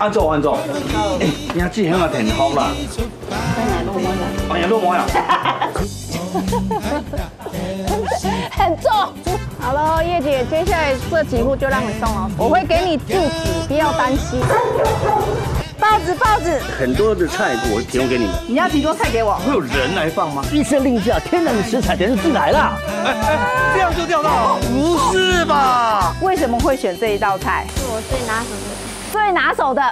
安做安做，哎，你自己很挺好啦。哎呀，落膜呀。很重。好了，叶姐，接下来这几户就让你送了，我会给你住址，不要担心。报纸报纸，很多的菜我提供给你们。你要提供菜给我？会有人来放吗？一声令下，天然的食材全是进来了。哎哎，这样就钓到？不是吧？为什么会选这一道菜？是我最拿手的。最拿手的